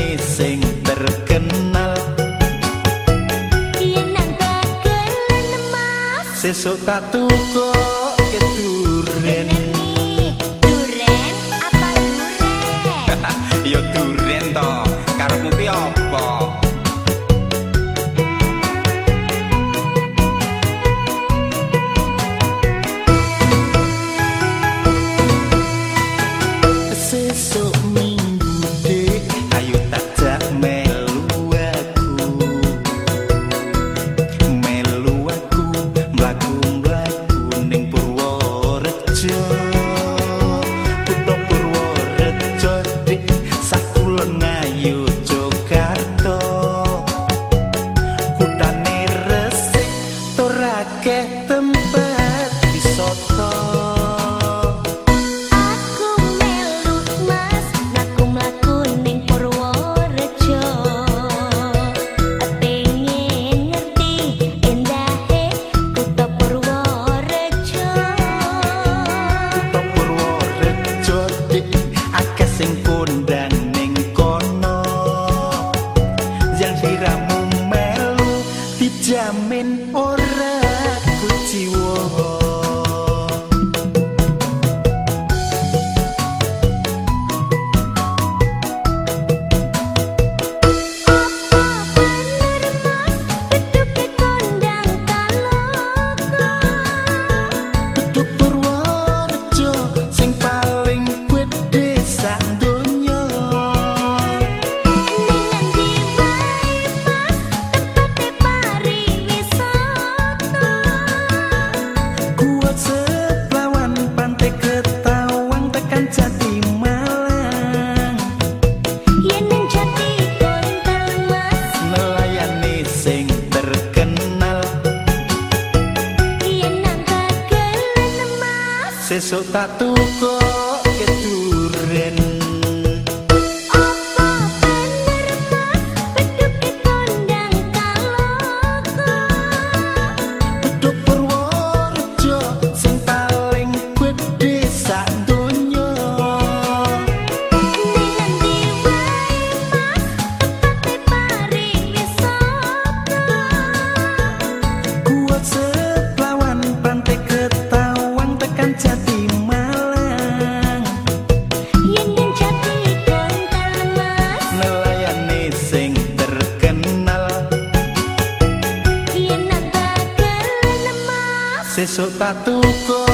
melayani sing terkenal. Yen nang sesuk tak tukok sesuk tak tukok sesuk tak tukok